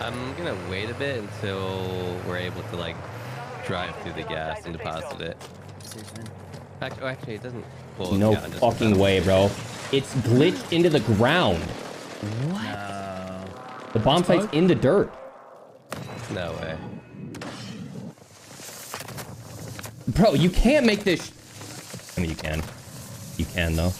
I'm gonna wait a bit until we're able to like drive through the gas and deposit it. Actually, oh, actually, it doesn't. Well, No fucking way, bro. It's glitched into the ground. No. The bomb site's in the dirt. No way. Bro, you can't make this. I mean, you can. You can, though.